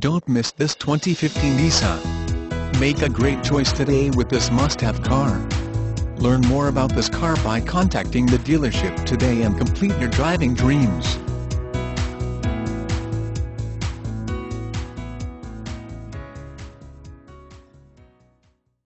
Don't miss this 2015 Nissan. Make a great choice today with this must-have car. Learn more about this car by contacting the dealership today and complete your driving dreams.